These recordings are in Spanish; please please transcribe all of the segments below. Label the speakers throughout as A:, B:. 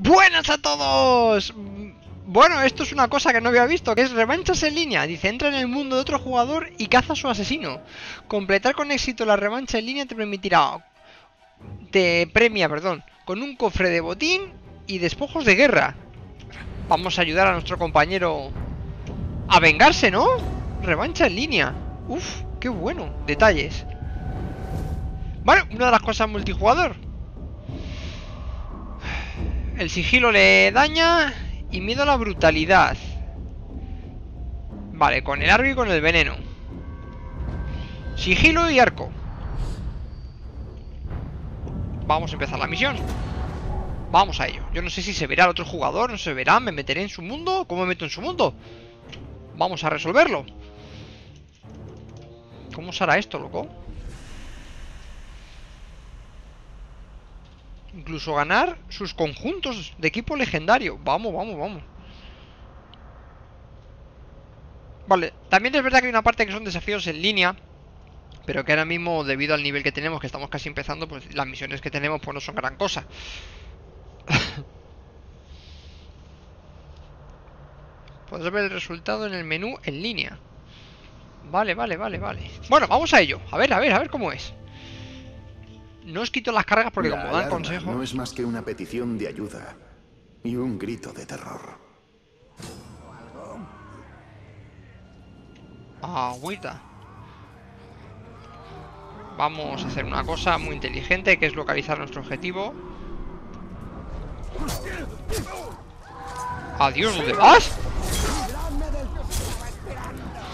A: ¡Buenas a todos! Bueno, esto es una cosa que no había visto, que es revanchas en línea. Dice, entra en el mundo de otro jugador y caza a su asesino. Completar con éxito la revancha en línea te permitirá... Te premia, perdón, con un cofre de botín y despojos de guerra. Vamos a ayudar a nuestro compañero a vengarse, ¿no? Revancha en línea. Uf, qué bueno. Detalles. Bueno, una de las cosas multijugador. El sigilo le daña y miedo a la brutalidad. Vale, con el arco y con el veneno. Sigilo y arco. Vamos a empezar la misión. Vamos a ello. Yo no sé si se verá el otro jugador, no se verá, me meteré en su mundo. ¿Cómo me meto en su mundo? Vamos a resolverlo. ¿Cómo será esto, loco? Incluso ganar sus conjuntos de equipo legendario. Vamos, vamos, vamos. Vale, también es verdad que hay una parte que son desafíos en línea. Pero que ahora mismo, debido al nivel que tenemos, que estamos casi empezando, pues las misiones que tenemos pues no son gran cosa. Podrás ver el resultado en el menú en línea. Vale, vale, vale, vale. Bueno, vamos a ello. A ver, a ver, a ver cómo es. No os quito las cargas porque como dan consejo...
B: No es más que una petición de ayuda y un grito de terror.
A: Agüita. Vamos a hacer una cosa muy inteligente que es localizar nuestro objetivo. Adiós, ¿dónde vas?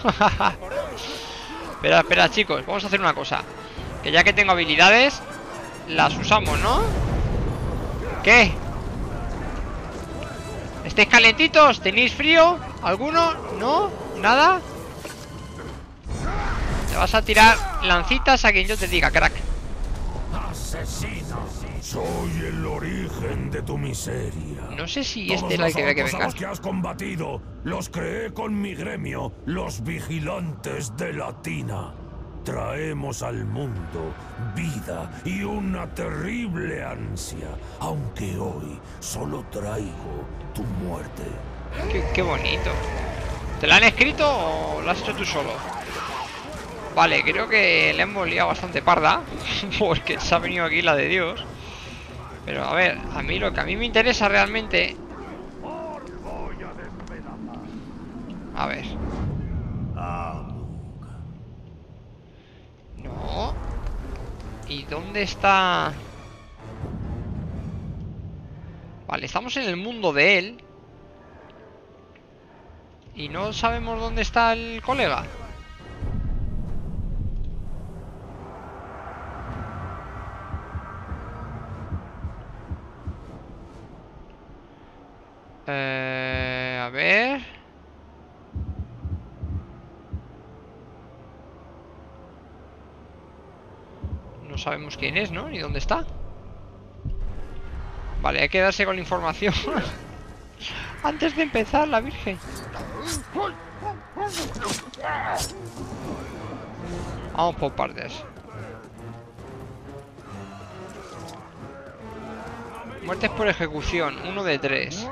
A: espera, espera, chicos. Vamos a hacer una cosa. Que ya que tengo habilidades, las usamos, ¿no? ¿Qué? ¿Estáis calentitos? ¿Tenéis frío? ¿Alguno? ¿No? ¿Nada? Te vas a tirar lancitas a quien yo te diga, crack.
C: Asesino. Soy el origen de tu miseria.
A: No sé si este es el que ve que venga.
C: los que has combatido los creé con mi gremio, los vigilantes de la tina. Traemos al mundo vida y una terrible ansia, aunque hoy solo traigo tu muerte.
A: Qué, bonito. ¿Te la han escrito o lo has hecho tú solo? Vale, creo que le hemos liado bastante parda Porque se ha venido aquí la de Dios Pero a ver, a mí lo que a mí me interesa realmente A ver ¿Y dónde está...? Vale, estamos en el mundo de él Y no sabemos dónde está el colega Eh, a ver No sabemos quién es, ¿no? Ni dónde está. Vale, hay que darse con la información. Antes de empezar, la virgen. Vamos por partes. Muertes por ejecución, uno de tres.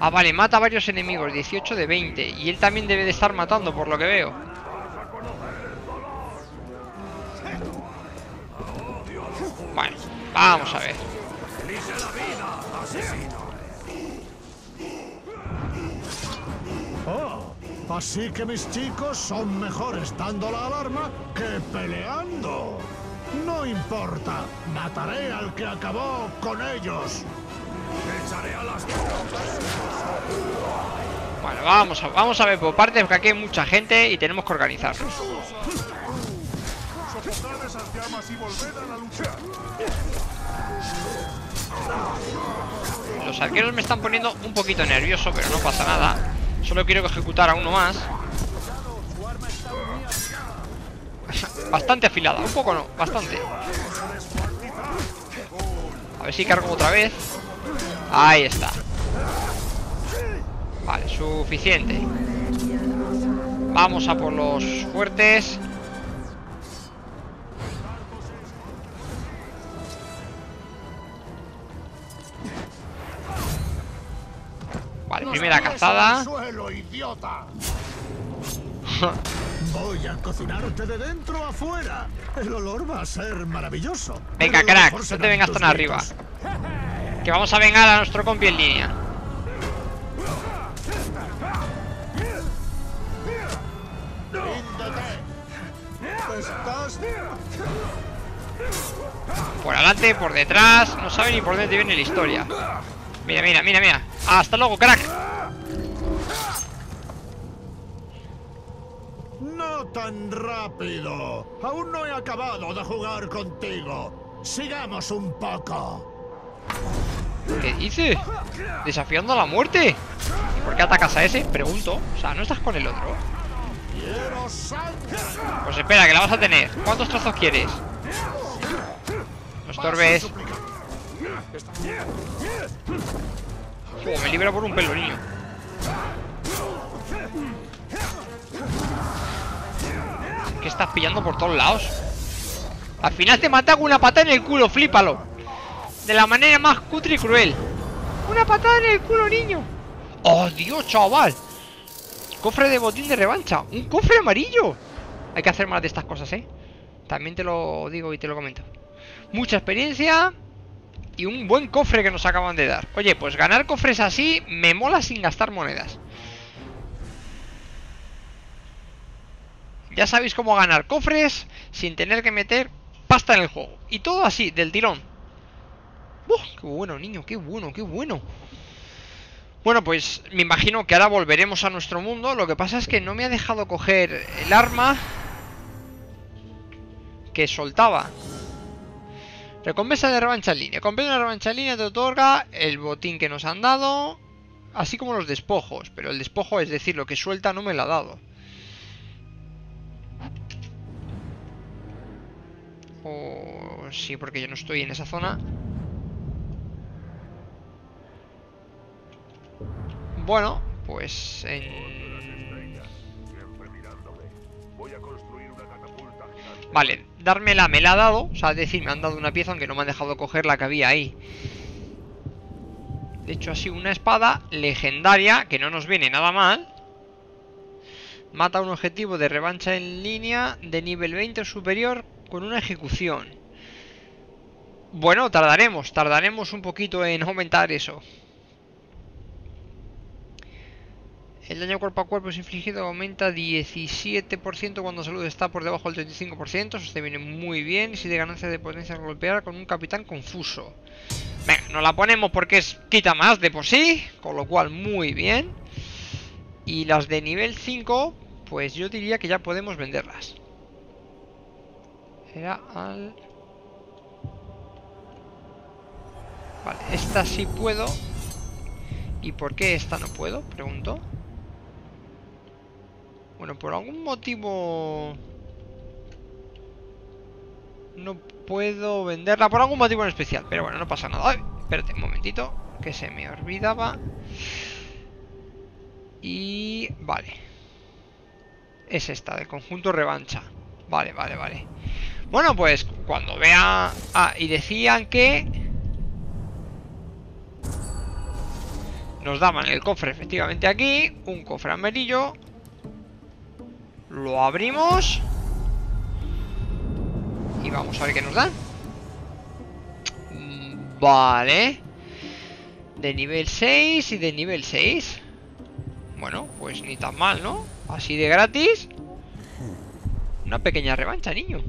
A: Ah, vale, mata a varios enemigos 18 de 20 Y él también debe de estar matando, por lo que veo Bueno, vamos a ver.
D: Oh, así que mis chicos son mejores dando la alarma que peleando. No importa, mataré al que acabó con ellos. Echaré a las
A: Bueno, vamos a, vamos a ver por partes, porque aquí hay mucha gente y tenemos que organizarnos Los arqueros me están poniendo un poquito nervioso, pero no pasa nada. Solo quiero ejecutar a uno más. bastante afilada, un poco no, bastante. A ver si cargo otra vez. Ahí está. Vale, suficiente. Vamos a por los fuertes. Primera
D: pies en
A: cazada.
D: el suelo, idiota. Voy a cocinarte de dentro a afuera. El olor va a ser maravilloso.
A: Venga, crack, no te vengas tan arriba. Que vamos a vengar a nuestro compi en línea. Por adelante, por detrás. No sabe ni por dónde te viene la historia. Mira, mira, mira, mira. Hasta luego, crack.
D: No tan rápido. Aún no he acabado de jugar contigo. Sigamos un poco.
A: ¿Qué dice? ¿Desafiando a la muerte? ¿Y por qué atacas a ese? Pregunto. O sea, ¿no estás con el otro? Pues espera, que la vas a tener. ¿Cuántos trozos quieres? No estorbes. Oh, me libero por un pelo, niño. ¿Qué estás pillando por todos lados? Al final te mata con una patada en el culo, flípalo. De la manera más cutre y cruel. Una patada en el culo, niño. ¡Oh, Dios, chaval! Cofre de botín de revancha. ¡Un cofre amarillo! Hay que hacer más de estas cosas, ¿eh? También te lo digo y te lo comento. Mucha experiencia y un buen cofre que nos acaban de dar. Oye, pues ganar cofres así me mola sin gastar monedas. Ya sabéis cómo ganar cofres sin tener que meter pasta en el juego. Y todo así, del tirón. ¡Uf! ¡Qué bueno, niño! ¡Qué bueno, qué bueno! Bueno, pues me imagino que ahora volveremos a nuestro mundo. Lo que pasa es que no me ha dejado coger el arma que soltaba. Recompensa de revancha en línea. Completa una revancha en línea te otorga el botín que nos han dado, así como los despojos. Pero el despojo, es decir, lo que suelta no me lo ha dado. O sí, porque yo no estoy en esa zona. Bueno, pues en... Vale, dármela me la ha dado, o sea, es decir, me han dado una pieza aunque no me han dejado coger la que había ahí. De hecho, así una espada legendaria, que no nos viene nada mal. Mata un objetivo de revancha en línea de nivel 20 o superior con una ejecución. Bueno, tardaremos, tardaremos un poquito en aumentar eso. El daño cuerpo a cuerpo es infligido aumenta 17% cuando salud está por debajo del 35%. Eso te viene muy bien. Si de ganancia de potencia golpear con un capitán confuso. Venga, nos la ponemos porque es quita más de por sí. Con lo cual, muy bien. Y las de nivel 5, pues yo diría que ya podemos venderlas. Era al... Vale, esta sí puedo. ¿Y por qué esta no puedo? Pregunto. Bueno, por algún motivo... No puedo venderla por algún motivo en especial. Pero bueno, no pasa nada. Ay, espérate un momentito. Que se me olvidaba. Y... Vale. Es esta, del conjunto revancha. Vale, vale, vale. Bueno, pues cuando vea... Ah, y decían que... Nos daban el cofre efectivamente aquí. Un cofre amarillo. Lo abrimos. Y vamos a ver qué nos dan. Mm, Vale. De nivel 6 y de nivel 6. Bueno, pues ni tan mal, ¿no? Así de gratis. Una pequeña revancha, niño.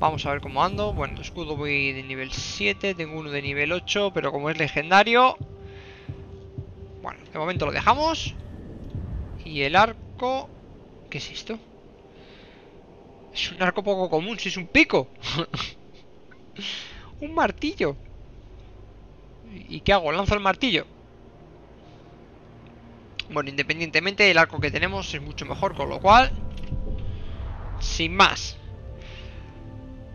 A: Vamos a ver cómo ando. Bueno, escudo voy de nivel 7. Tengo uno de nivel 8. Pero como es legendario... Bueno, de momento lo dejamos. Y el arco... ¿Qué es esto? Es un arco poco común, si es un pico. un martillo. ¿Y qué hago? ¿Lanzo el martillo? Bueno, independientemente, el arco que tenemos es mucho mejor, con lo cual... Sin más.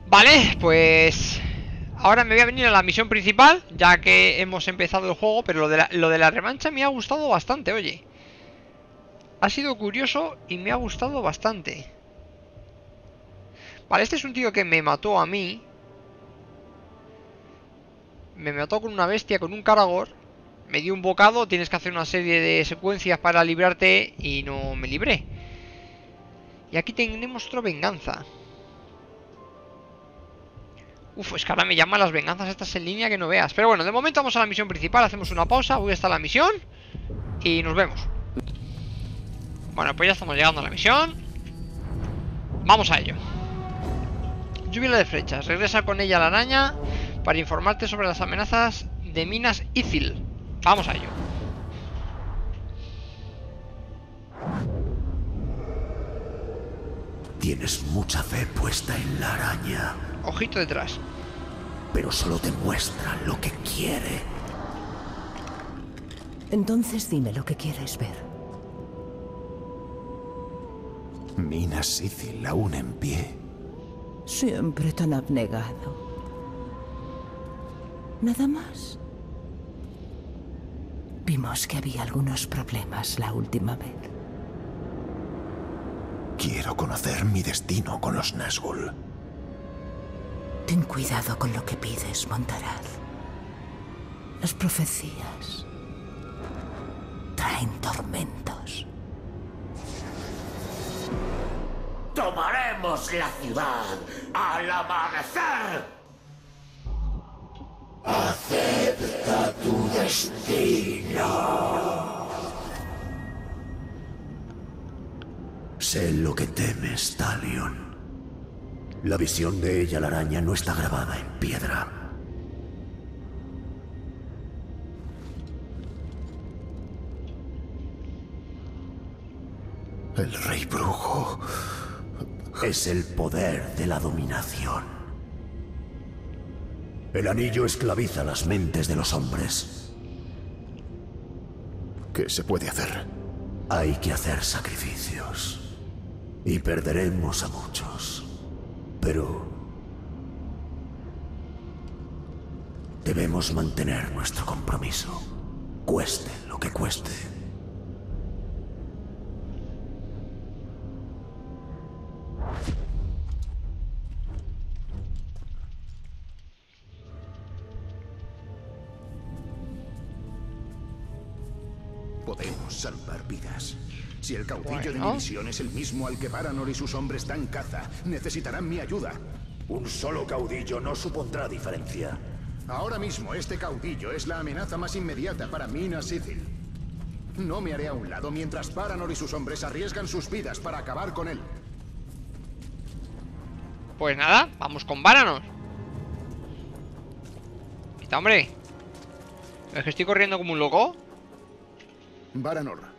A: Vale, pues... Ahora me voy a venir a la misión principal, ya que hemos empezado el juego, pero lo de la, lo de la revancha me ha gustado bastante, oye. Ha sido curioso y me ha gustado bastante. Vale, este es un tío que me mató a mí. Me mató con una bestia, con un Caragor. me dio un bocado, tienes que hacer una serie de secuencias para librarte y no me libré. Y aquí tenemos otra venganza. Uf, es que ahora me llaman las venganzas estas en línea que no veas. Pero bueno, de momento vamos a la misión principal, hacemos una pausa, voy hasta la misión y nos vemos. Bueno, pues ya estamos llegando a la misión. Vamos a ello. Lluvia de flechas. Regresa con ella a la araña para informarte sobre las amenazas de Minas Ithil. Vamos a ello.
E: Tienes mucha fe puesta en la araña,
A: Ojito detrás.
E: pero solo te muestra lo que quiere.
F: Entonces dime lo que quieres ver.
B: Minas Sicil aún en pie.
F: Siempre tan abnegado. ¿Nada más? Vimos que había algunos problemas la última vez.
B: Quiero conocer mi destino con los Nazgûl.
F: Ten cuidado con lo que pides, Montaraz. Las profecías traen tormentos.
E: La ciudad al amanecer. Acepta tu destino. Sé lo que temes, Talion. La visión de ella, la araña, no está grabada en piedra.
B: El rey brujo.
E: Es el poder de la dominación. El anillo esclaviza las mentes de los hombres.
B: ¿Qué se puede hacer?
E: Hay que hacer sacrificios. Y perderemos a muchos. Pero... Debemos mantener nuestro compromiso. Cueste lo que cueste.
G: Caudillo de mi misión es el mismo al que Baranor y sus hombres dan caza, necesitarán mi ayuda.
E: Un solo caudillo no supondrá diferencia.
G: Ahora mismo este caudillo es la amenaza más inmediata para Minas Ithil. No me haré a un lado mientras Baranor y sus hombres arriesgan sus vidas para acabar con él.
A: Pues nada, vamos con Varanos. Quita, hombre. ¿Es que estoy corriendo como un loco?
G: Baranor,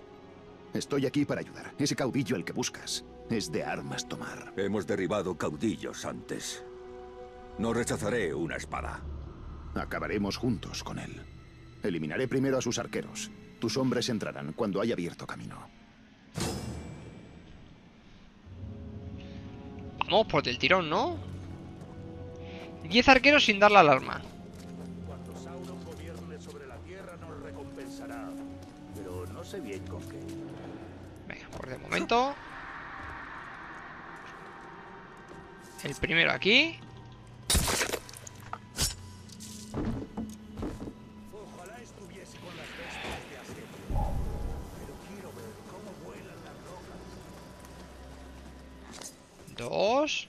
G: estoy aquí para ayudar. Ese caudillo al que buscas es de armas tomar.
H: Hemos derribado caudillos antes. No rechazaré una espada.
G: Acabaremos juntos con él. Eliminaré primero a sus arqueros. Tus hombres entrarán cuando haya abierto camino.
A: Vamos, por del tirón, ¿no? 10 arqueros sin dar la alarma.
C: Cuando Sauron gobierne sobre la tierra nos recompensará. Pero no sé bien con qué.
A: De momento. El primero aquí. Dos.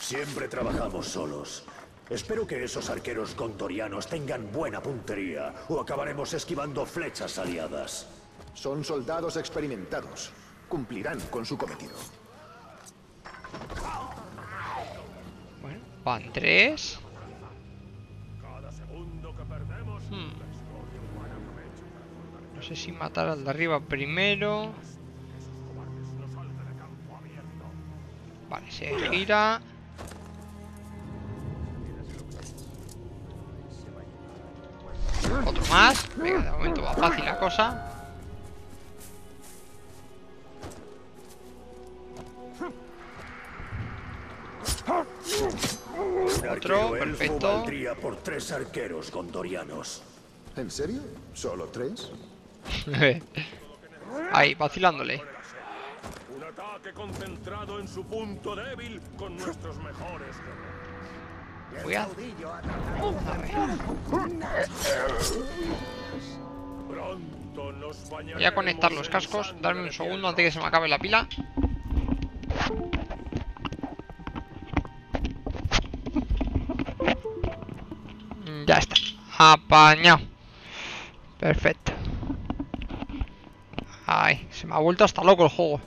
E: Siempre trabajamos solos. Espero que esos arqueros gondorianos tengan buena puntería o acabaremos esquivando flechas aliadas.
G: Son soldados experimentados. Cumplirán con su cometido.
A: Bueno, van tres.
C: Cada segundo que perdemos,
A: Hmm. No sé si matar al de arriba primero.
C: cobardes no salgan a campo abierto.
A: Vale, se gira. Otro más. Venga, de momento va fácil la cosa. Otro, perfecto.
E: por tres arqueros gondorianos.
G: ¿En serio? ¿Solo tres?
A: Ahí, vacilándole.
C: Un ataque concentrado en su punto débil con nuestros mejores.
A: Cuidado. A Voy a conectar los cascos. Darme un segundo antes de que se me acabe la pila. Apañado. Perfecto. Ay, se me ha vuelto hasta loco el juego.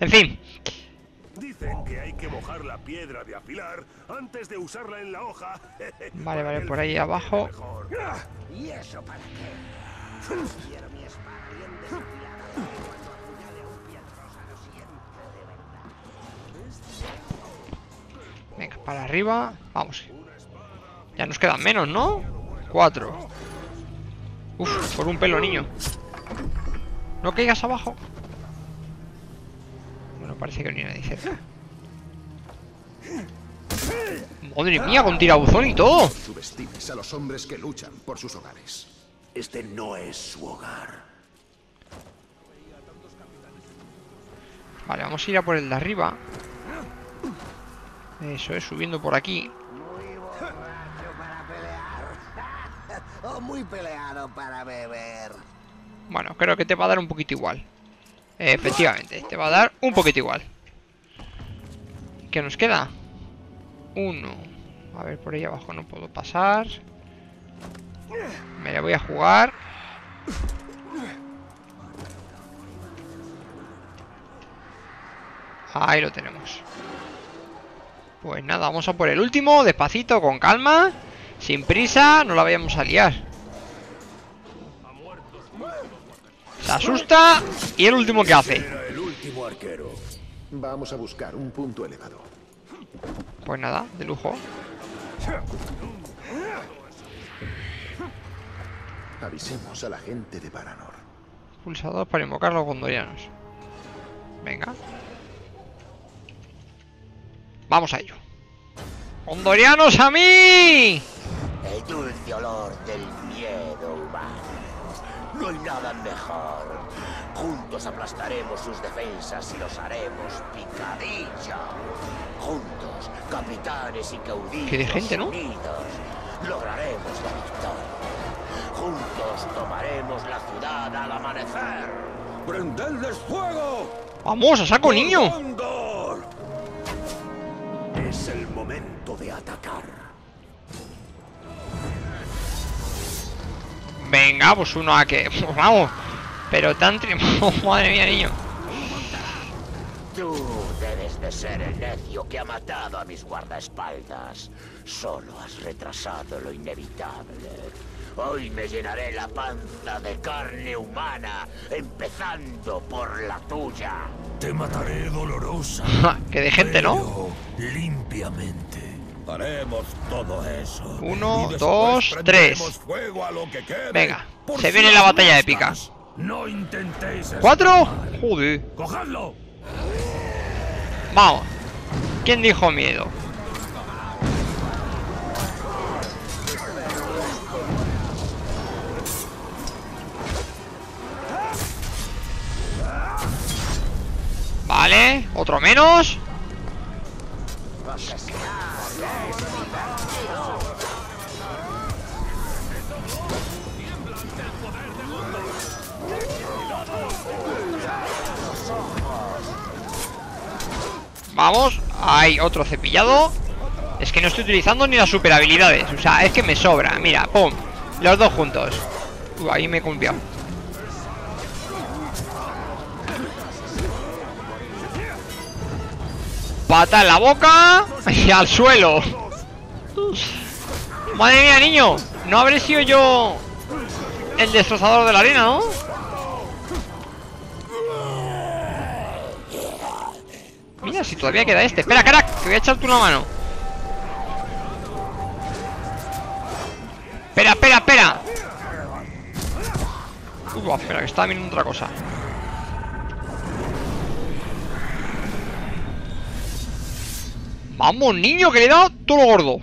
A: En fin.
C: Dicen que hay que mojar la piedra de afilar antes de usarla en la hoja.
A: Vale, vale, por ahí abajo.
I: ¿Y eso para qué? Quiero mi espada bien desafilada para que cuando apuñale a un piedrosa lo sienta de verdad.
A: Venga, para arriba. Vamos. Ya nos quedan menos, ¿no? Cuatro. Uf, por un pelo, niño. No caigas abajo. Bueno, parece que no hay nadie cerca. Madre mía, con tirabuzón y todo.
G: Subestimes a los hombres que luchan por sus hogares.
E: Este no es su hogar.
A: Vale, vamos a ir a por el de arriba. Eso es, subiendo por aquí.
I: Muy borracho para pelear. O muy peleado para beber.
A: Bueno, creo que te va a dar un poquito igual. Eh, efectivamente, te va a dar un poquito igual. ¿Qué nos queda? Uno. A ver, por ahí abajo no puedo pasar. Me la voy a jugar. Ahí lo tenemos. Pues nada, vamos a por el último, despacito, con calma. Sin prisa, no la vayamos a liar. Se asusta y el último que hace.
E: Era el último arquero.
G: Vamos a buscar un punto elevado.
A: Pues nada, de lujo.
G: Avisemos a la gente de Paranor.
A: Pulsador para invocar a los gondorianos. Venga. Vamos a ello. ¡Gondorianos a mí!
I: Dulce olor del miedo humano. No hay nada mejor. Juntos aplastaremos sus defensas y los haremos picadillo. Juntos, capitanes y caudillos
A: gente, ¿no?
I: unidos, lograremos la victoria. Juntos tomaremos la ciudad al amanecer.
H: ¡Prendedles fuego!
A: ¡Vamos, a saco niño!
E: Es el momento de atacar.
A: Venga, pues uno a que... Pues vamos. Pero tan... Madre mía, niño.
I: Tú debes de ser el necio que ha matado a mis guardaespaldas. Solo has retrasado lo inevitable. Hoy me llenaré la panza de carne humana, empezando por la tuya.
C: Te mataré dolorosa.
A: que de gente, ¿no?
C: pero limpiamente.
H: Haremos todo eso.
A: Uno, dos, tres.
H: fuego a lo que quede.
A: Venga, se viene la batalla épica.
C: No intentéis
A: ¿Cuatro? Joder. Vamos. ¿Quién dijo miedo? Vale, otro menos. Vamos, hay otro cepillado. Es que no estoy utilizando ni las super habilidades. O sea, es que me sobra. Mira, pum. Los dos juntos. Uh, ahí me he confiado. Pata en la boca y al suelo. Madre mía, niño. No habré sido yo el destrozador de la arena, ¿no? Si todavía queda este. Espera, crack, que voy a echarte una mano. Espera, espera, espera. Uh, espera, que estaba viendo otra cosa. Vamos, niño, que le he dado todo lo gordo.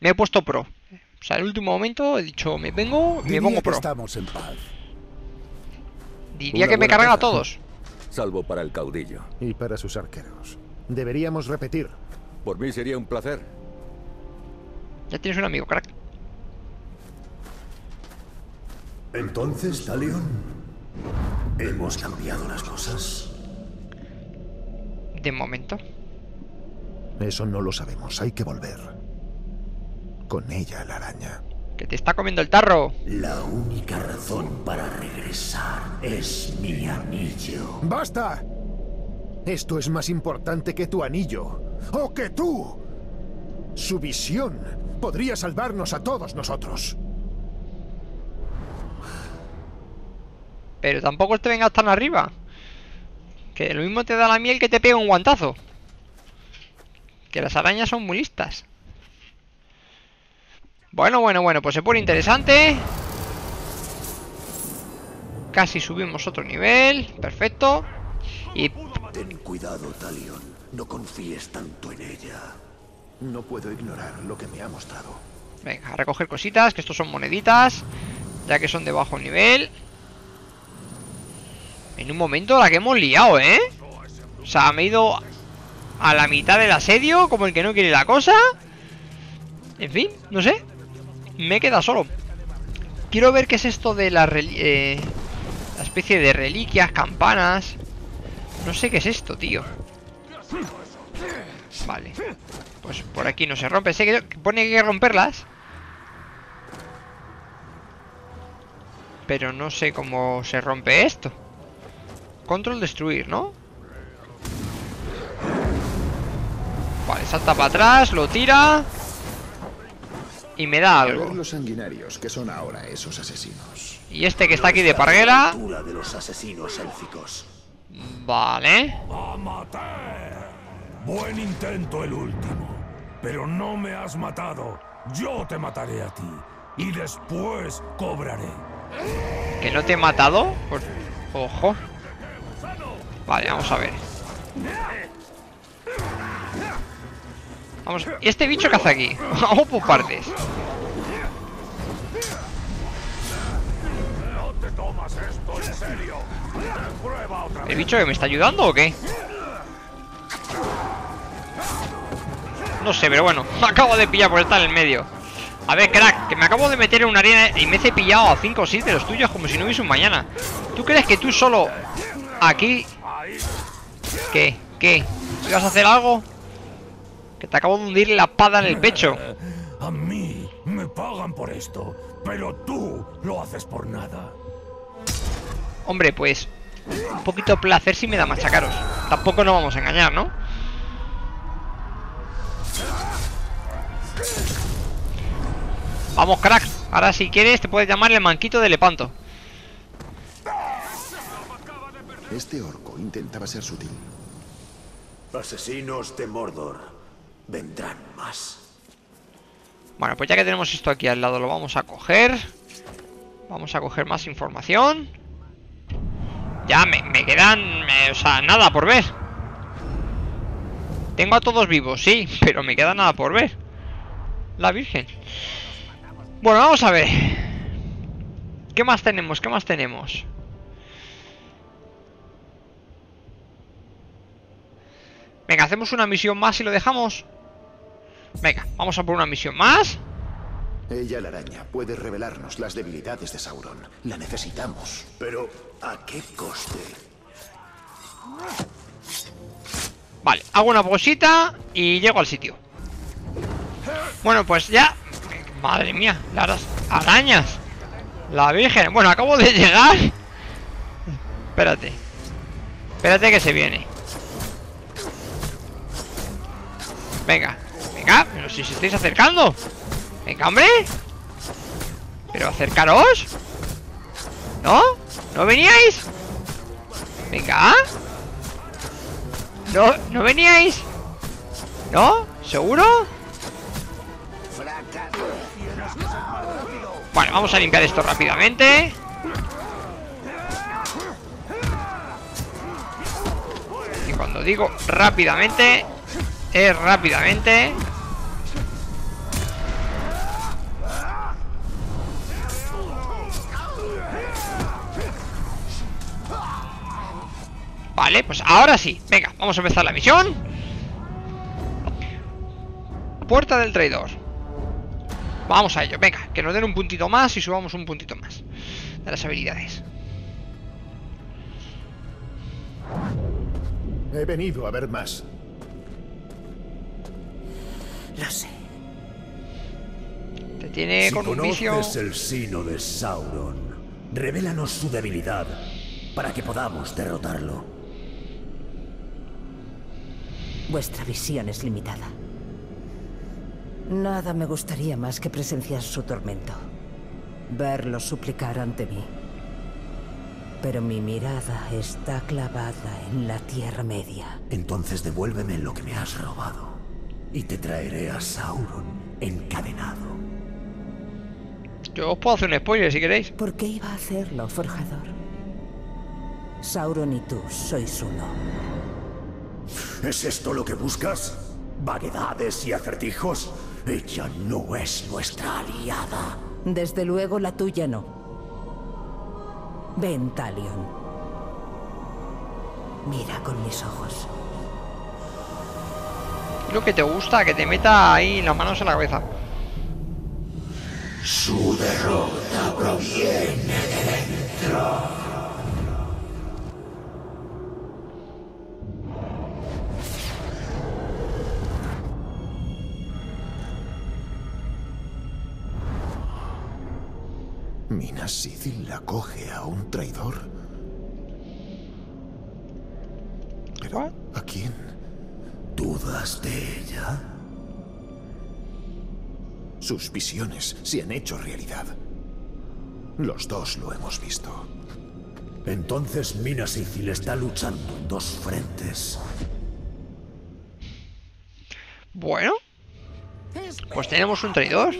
A: Me he puesto pro. O sea, en el último momento he dicho, me vengo, me pongo pro.
J: estamos en paz.
A: Diría
J: Una
A: que me cargan a todos.
H: salvo para el caudillo.
G: Y para sus arqueros. Deberíamos repetir.
H: Por mí sería un placer.
A: Ya tienes un amigo, crack.
E: Entonces, Talion, ¿hemos cambiado las cosas?
A: De momento.
G: Eso no lo sabemos. Hay que volver. Con ella, la araña.
A: Que te está comiendo el tarro.
E: La única razón para regresar es mi anillo.
G: ¡Basta! Esto es más importante que tu anillo. ¡O que tú! Su visión podría salvarnos a todos nosotros.
A: Pero tampoco te vengas tan arriba. Que lo mismo te da la miel que te pega un guantazo. Que las arañas son muy listas. Bueno, bueno, bueno, pues se pone interesante. Casi subimos otro nivel. Perfecto. Y
E: Ten cuidado, Talion. No confíes tanto en ella.
G: No puedo ignorar lo que me ha mostrado.
A: Venga, a recoger cositas, que estos son moneditas. Ya que son de bajo nivel. En un momento la que hemos liado, ¿eh? O sea, me he ido a la mitad del asedio, como el que no quiere la cosa. En fin, no sé. Me queda solo. Quiero ver qué es esto de la, eh, la especie de reliquias, campanas. No sé qué es esto, tío. Vale. Pues por aquí no se rompe. Sé que pone que romperlas. Pero no sé cómo se rompe esto. Control destruir, ¿no? Vale, salta para atrás, lo tira. Y me da algo.
G: los sanguinarios que son ahora esos asesinos.
A: Y este que está aquí de parguela.
E: de los asesinos élficos.
A: Vale.
C: Buen intento el último. Pero no me has matado. Yo te mataré a ti. Y después cobraré.
A: ¿Que no te he matado? Pues, ojo. Vale, vamos a ver. Vamos. ¿Y este bicho qué hace aquí? Vamos por partes. ¿El bicho que me está ayudando o qué? No sé, pero bueno, me acabo de pillar por estar en el medio. A ver, crack, que me acabo de meter en una arena y me he cepillado a 5 o 6 de los tuyos como si no hubiese un mañana. ¿Tú crees que tú solo aquí... ¿Qué? ¿Qué? ¿Ibas a hacer algo? Que te acabo de hundir la espada en el pecho.
C: A mí me pagan por esto. Pero tú lo haces por nada.
A: Hombre, pues... Un poquito de placer si me da machacaros. Tampoco nos vamos a engañar, ¿no? Vamos, crack. Ahora si quieres te puedes llamar el manquito de Lepanto.
G: Este orco intentaba ser sutil.
E: Asesinos de Mordor. Vendrán más.
A: Bueno, pues ya que tenemos esto aquí al lado lo vamos a coger. Vamos a coger más información. Ya me, me quedan... o sea, nada por ver. Tengo a todos vivos, sí, pero me queda nada por ver. La Virgen. Bueno, vamos a ver. ¿Qué más tenemos? ¿Qué más tenemos? Venga, hacemos una misión más y lo dejamos. Venga, vamos a por una misión más.
G: Ella, la araña, puede revelarnos las debilidades de Sauron. La necesitamos.
E: Pero, ¿a qué coste?
A: Vale, hago una bolsita y llego al sitio. Bueno, pues ya... Madre mía, las arañas. La Virgen. Bueno, acabo de llegar. Espérate. Espérate que se viene. Venga, venga, pero si os estáis acercando. Venga, hombre. Pero acercaros. ¿No? ¿No veníais? Venga. ¿No, ¿No veníais? ¿No? ¿Seguro? Bueno, vamos a limpiar esto rápidamente. Y cuando digo rápidamente, es rápidamente. Vale, pues ahora sí. Venga, vamos a empezar la misión. Puerta del traidor. Vamos a ello, venga, que nos den un puntito más y subamos un puntito más de las habilidades.
G: He venido a ver más.
F: Lo sé.
A: Te tiene
E: Si
A: con un vicio.
E: conoces el sino de Sauron, revélanos su debilidad para que podamos derrotarlo.
F: Vuestra visión es limitada. Nada me gustaría más que presenciar su tormento. Verlo suplicar ante mí. Pero mi mirada está clavada en la Tierra Media.
E: Entonces devuélveme lo que me has robado. Y te traeré a Sauron encadenado.
A: Yo os puedo hacer un spoiler si queréis.
F: ¿Por qué iba a hacerlo, forjador? Sauron y tú sois uno.
E: ¿Es esto lo que buscas? ¿Vaguedades y acertijos? Ella no es nuestra aliada.
F: Desde luego la tuya no. Ven, Talion. Mira con mis ojos.
A: Lo que te gusta, que te meta ahí las manos en la cabeza.
E: Su derrota proviene de dentro.
G: Minas Sithil acoge a un traidor. ¿Pero a quién?
E: ¿Dudas de ella?
G: Sus visiones se han hecho realidad. Los dos lo hemos visto.
E: Entonces Minas Sithil está luchando en dos frentes.
A: Bueno, pues tenemos un traidor.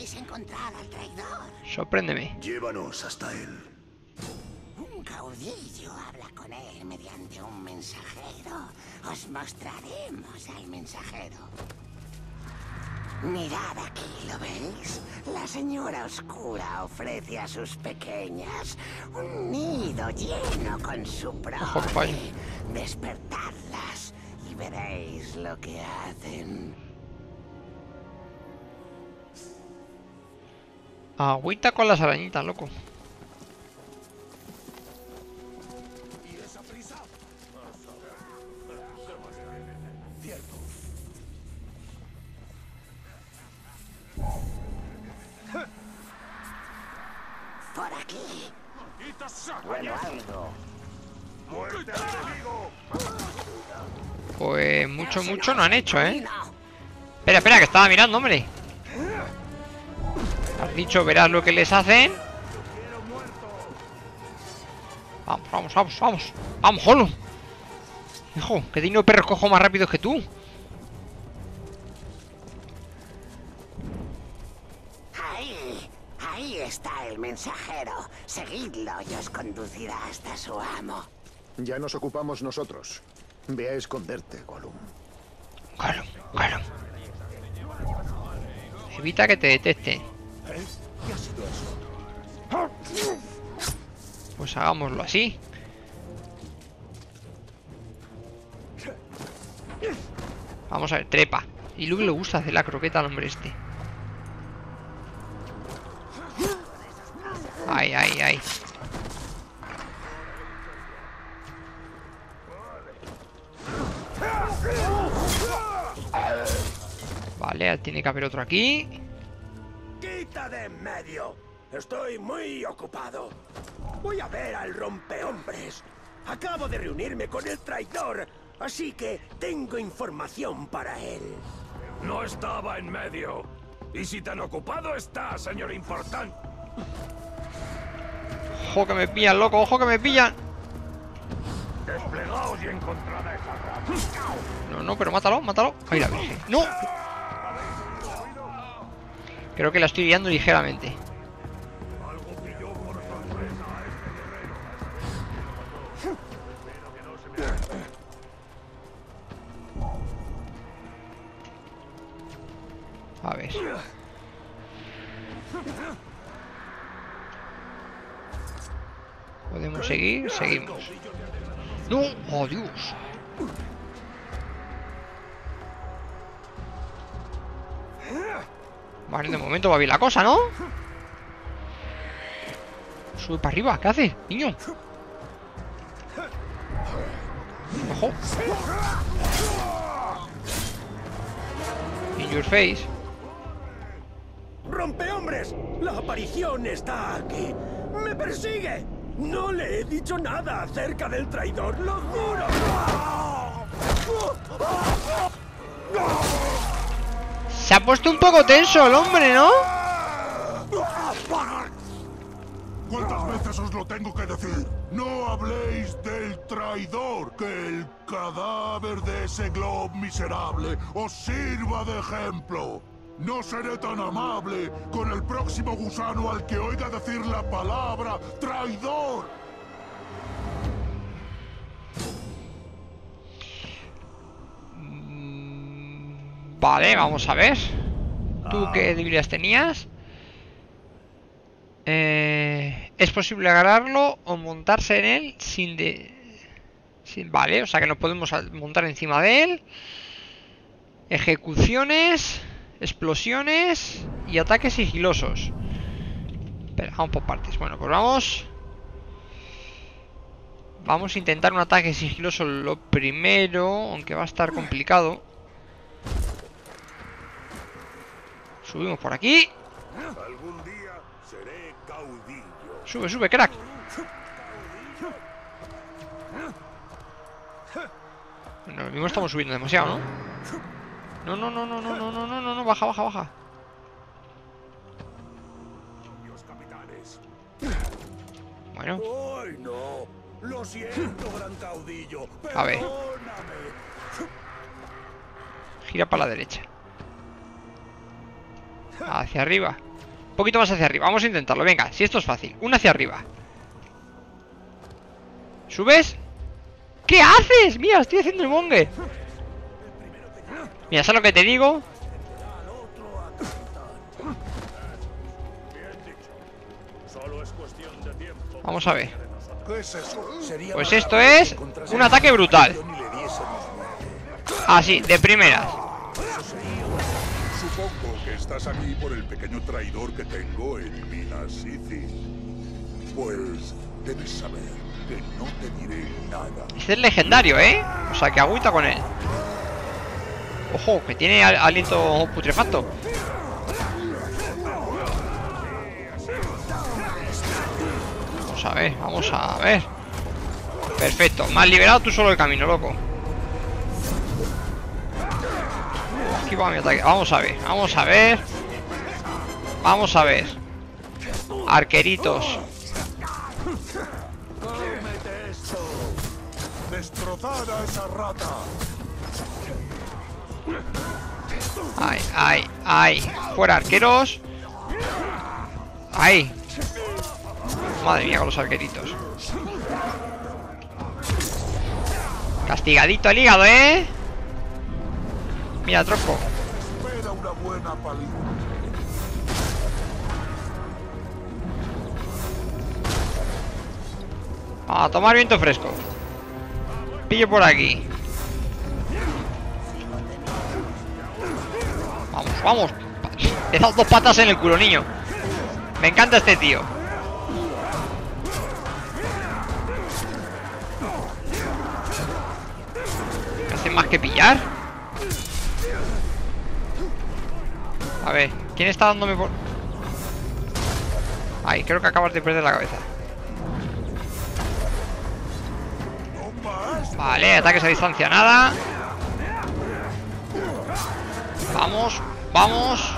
J: Podéis encontrar al traidor.
A: Sorpréndeme.
E: Llévanos hasta él.
J: Un caudillo habla con él mediante un mensajero. Os mostraremos al mensajero. Mirad aquí, ¿lo veis? La señora oscura ofrece a sus pequeñas un nido lleno con su prole. Despertadlas y veréis lo que hacen.
A: Agüita con las arañitas, loco.
J: Por aquí.
I: Bueno, algo.
A: Pues mucho, mucho no han hecho, ¿eh? Espera, espera, que estaba mirando, hombre. Dicho, verás lo que les hacen. Vamos, vamos, vamos, vamos. Vamos, Holo. Hijo, que tiene perros cojo más rápidos que tú.
J: Ahí, ahí está el mensajero. Seguidlo y os conducirá hasta su amo.
G: Ya nos ocupamos nosotros. Ve a esconderte, Gollum.
A: Claro, claro. Evita que te detecte. Pues hagámoslo así. Vamos a ver, trepa. Y luego le gusta hacer la croqueta al hombre este. Ay, ay, ay. Vale, tiene que haber otro aquí.
E: ¡Quita de en medio! Estoy muy ocupado. Voy a ver al rompehombres. Acabo de reunirme con el traidor, así que tengo información para él.
C: No estaba en medio. Y si tan ocupado está, señor importante.
A: Ojo que me pillan, loco, ojo que me pillan.
C: Desplegaos y encontrad a esa rata.
A: No, no, pero mátalo, mátalo. Ay, la virgen. ¡No! Creo que la estoy liando ligeramente. A ver. Podemos seguir, seguimos. ¡No! ¡Oh, Dios! Momento va bien la cosa, ¿no? Sube para arriba, ¿qué hace, niño? Ojo. In your face.
K: ¡Rompehombres! La aparición está aquí. ¡Me persigue! No le he dicho nada acerca del traidor, lo juro.
A: Se ha puesto un poco tenso el hombre, ¿no?
L: ¿Cuántas veces os lo tengo que decir? No habléis del traidor, que el cadáver de ese glob miserable os sirva de ejemplo. No seré tan amable con el próximo gusano al que oiga decir la palabra traidor.
A: Vale, vamos a ver. ¿Tú qué debilidades tenías? Eh, es posible agarrarlo o montarse en él sin de... Sin, vale, o sea que no podemos montar encima de él. Ejecuciones, explosiones y ataques sigilosos. Espera, vamos por partes. Bueno, pues vamos... Vamos a intentar un ataque sigiloso lo primero, aunque va a estar complicado. Subimos por aquí.
L: Algún día seré caudillo.
A: Sube, sube, crack. Bueno, lo mismo estamos subiendo demasiado, ¿no? No, no, no, no, no, no, no, no, no, no, baja, baja, baja. Bueno.
K: Lo siento, gran caudillo.
A: A ver. Gira para la derecha. Hacia arriba. Un poquito más hacia arriba. Vamos a intentarlo. Venga, si esto es fácil. Una hacia arriba. ¿Subes? ¿Qué haces? Mira, estoy haciendo el mongue. Mira, ¿sabes lo que te digo? Vamos a ver. Pues esto es un ataque brutal. Así, de primeras.
L: Estás aquí por el pequeño traidor que tengo en Minas City. Pues debes saber que no te diré nada.
A: Este es legendario, ¿eh? O sea, que agüita con él. Ojo, que tiene al- aliento putrefacto. Vamos a ver, vamos a ver. Perfecto, me has liberado tú solo el camino, loco. Mi ataque. Vamos a ver, vamos a ver. Vamos a ver. Arqueritos. Ay, ay, ay. Fuera arqueros. Ay. Madre mía con los arqueritos. Castigadito el hígado, ¿eh? Mira, tronco. A tomar viento fresco. Pillo por aquí. Vamos, vamos. He dado dos patas en el culo, niño. Me encanta este tío. ¿Me hacen más que pillar? A ver, ¿quién está dándome por...? Ay, creo que acabas de perder la cabeza. Vale, ataques a distancia, nada. Vamos, vamos.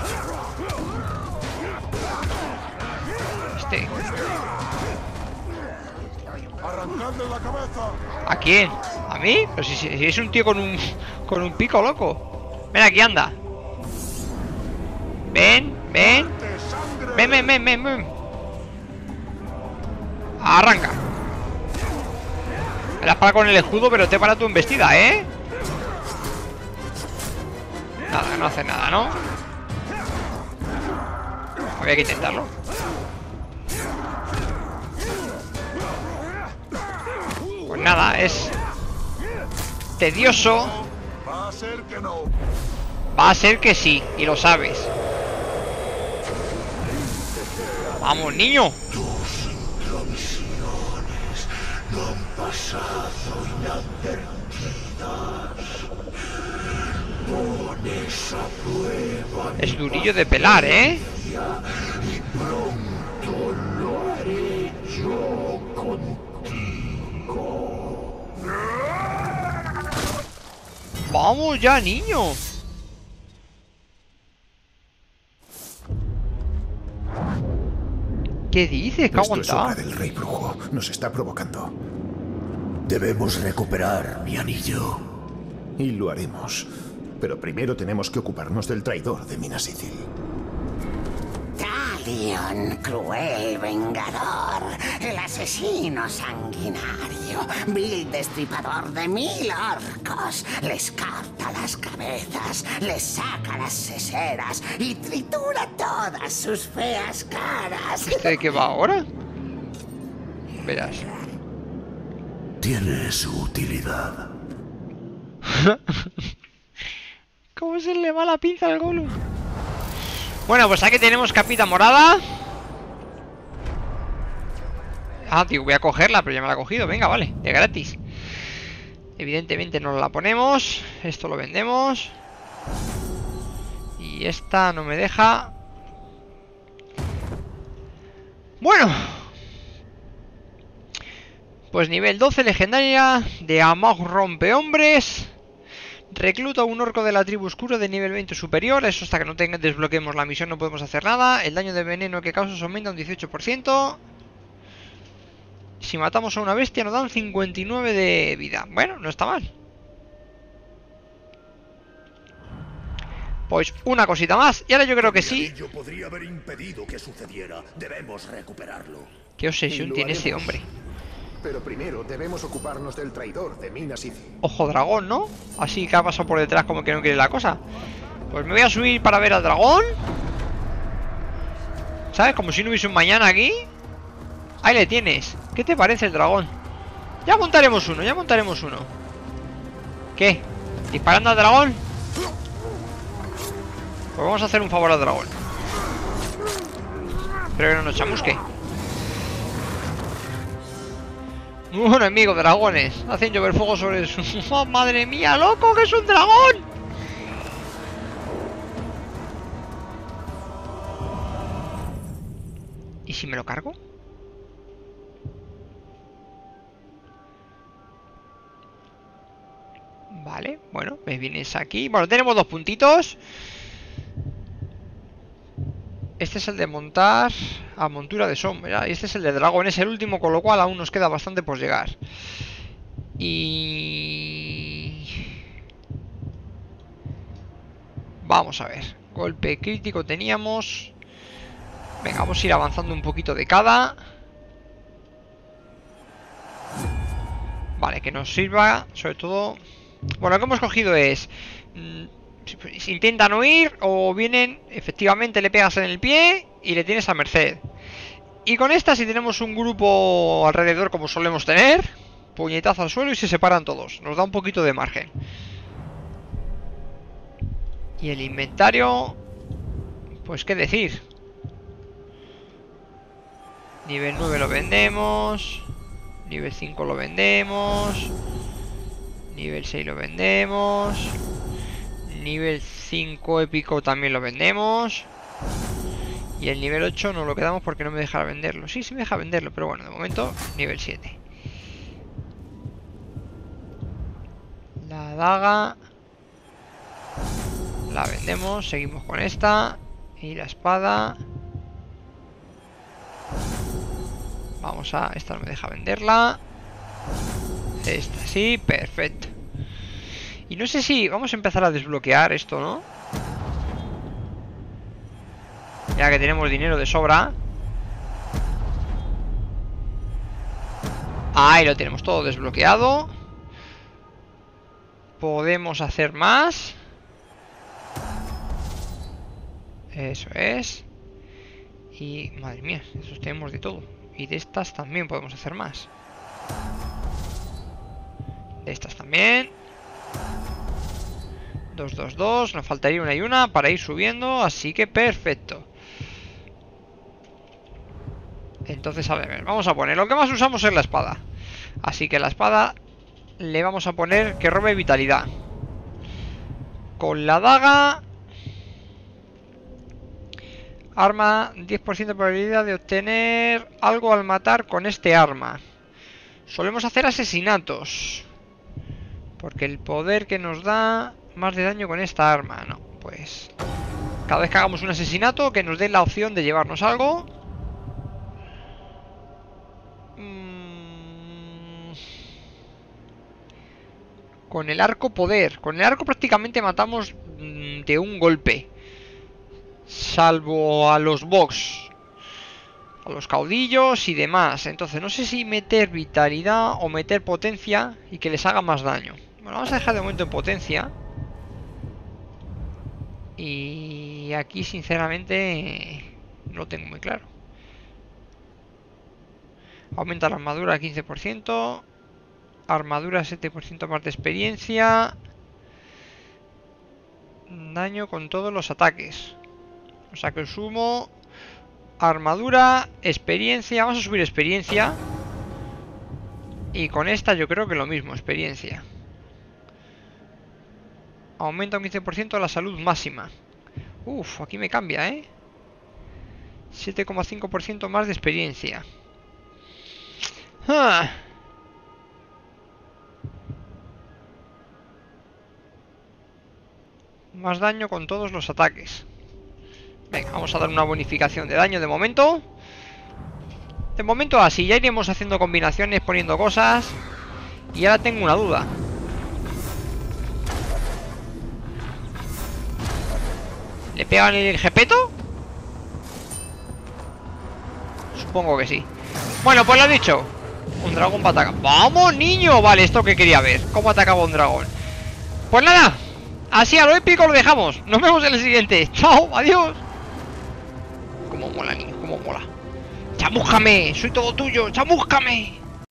A: Este. ¿A quién? ¿A mí? Pero si es un tío con un con un pico loco. Ven aquí, anda. Ven, ven. Ven, ven, ven, ven, ven. Arranca. Eras para con el escudo, pero te para tu embestida, ¿eh? Nada, no hace nada, ¿no? Había que intentarlo. nada, es tedioso.
D: Va a ser que no.
A: Va a ser que sí, y lo sabes. Vamos, niño.
M: no han pasado inadvertidas. Pones a prueba
A: Es durillo de pelar, ¿eh?
M: y pronto lo haré yo contigo.
A: Vamos ya, niño. ¿Qué dices? ¿Qué
B: Esto es obra del rey brujo. Nos está provocando.
M: Debemos recuperar mi anillo.
B: Y lo haremos. Pero primero tenemos que ocuparnos del traidor de Minas Ithil.
J: Cruel vengador, el asesino sanguinario, vil destripador de mil orcos, les corta las cabezas, les saca las seseras y tritura todas sus feas caras.
A: ¿Este de qué va ahora? Verás.
M: Tiene su utilidad.
A: ¿Cómo se le va la pinza al Gollum? Bueno, pues aquí tenemos capita morada. Ah, tío, voy a cogerla, pero ya me la he cogido. Venga, vale, de gratis. Evidentemente no la ponemos. Esto lo vendemos. Y esta no me deja. Bueno. Pues nivel 12, legendaria de Amok Rompehombres. Recluta un orco de la tribu oscura de nivel 20 superior. Eso hasta que no tenga- desbloqueemos la misión no podemos hacer nada. El daño de veneno que causa se aumenta un 18%. Si matamos a una bestia nos dan 59 de vida. Bueno, no está mal. Pues una cosita más. Y ahora yo creo que sí.
E: Yo podría haber impedido que sucediera. Debemos recuperarlo.
A: ¿Qué obsesión tiene ese hombre?
B: Pero primero debemos ocuparnos del traidor de Minas Ithil.
A: Ojo dragón, ¿no? Así que ha pasado por detrás como que no quiere la cosa. Pues me voy a subir para ver al dragón. ¿Sabes? Como si no hubiese un mañana aquí. Ahí le tienes. ¿Qué te parece el dragón? Ya montaremos uno, ya montaremos uno. ¿Qué? ¿Disparando al dragón? Pues vamos a hacer un favor al dragón. Espero que no nos chamusque. Un enemigo, dragones. Hacen llover fuego sobre su... ¡Oh, madre mía, loco, que es un dragón! ¿Y si me lo cargo? Vale, bueno, me vienes aquí. Bueno, tenemos dos puntitos. Este es el de montar a montura de sombra. Y este es el de dragón, es el último, con lo cual aún nos queda bastante por llegar. Y... Vamos a ver. Golpe crítico teníamos. Venga, vamos a ir avanzando un poquito de cada. Vale, que nos sirva, sobre todo... Bueno, lo que hemos cogido es... mm, si- intentan huir o vienen, efectivamente le pegas en el pie y le tienes a merced. Y con esta, si tenemos un grupo alrededor como solemos tener, puñetazo al suelo y se separan todos. Nos da un poquito de margen. Y el inventario, pues qué decir. Nivel 9 lo vendemos. Nivel 5 lo vendemos. Nivel 6 lo vendemos. Nivel 5 épico también lo vendemos. Y el nivel 8 no lo quedamos porque no me deja venderlo. Sí, sí me deja venderlo, pero bueno, de momento nivel 7. La daga. La vendemos, seguimos con esta. Y la espada. Vamos a... Esta no me deja venderla. Esta sí, perfecto. Y no sé si vamos a empezar a desbloquear esto, ¿no? Ya que tenemos dinero de sobra. Ahí lo tenemos todo desbloqueado. Podemos hacer más. Eso es. Y madre mía, eso tenemos de todo. Y de estas también podemos hacer más. De estas también. 2, 2, 2. Nos faltaría una y una para ir subiendo. Así que perfecto. Entonces, a ver, vamos a poner. Lo que más usamos es la espada. Así que la espada le vamos a poner que robe vitalidad. Con la daga... Arma 10% de probabilidad de obtener algo al matar con este arma. Solemos hacer asesinatos. Porque el poder que nos da más de daño con esta arma. No, pues... Cada vez que hagamos un asesinato, que nos dé la opción de llevarnos algo. Mm. Con el arco poder. Con el arco prácticamente matamos mm, de un golpe. Salvo a los box. A los caudillos y demás. Entonces no sé si meter vitalidad o meter potencia y que les haga más daño. Bueno, vamos a dejar de momento en potencia. Y aquí sinceramente no lo tengo muy claro. Aumenta la armadura 15%. Armadura 7% más de experiencia. Daño con todos los ataques. O sea que sumo armadura, experiencia. Vamos a subir experiencia. Y con esta yo creo que lo mismo, experiencia. Aumenta un 15% la salud máxima. Uf, aquí me cambia, ¿eh? 7,5% más de experiencia. Ah. Más daño con todos los ataques. Venga, vamos a dar una bonificación de daño de momento. De momento así, ya iremos haciendo combinaciones, poniendo cosas. Y ahora tengo una duda. ¿Le pegan el jepeto? Supongo que sí. Bueno, pues lo dicho. Un dragón va atacar. ¡Vamos, niño! Vale, esto que quería ver. ¿Cómo atacaba un dragón? Pues nada. Así a lo épico lo dejamos. Nos vemos en el siguiente. ¡Chao! ¡Adiós! Como mola, niño. Como mola. ¡Chamújame! ¡Soy todo tuyo! ¡Chamújame!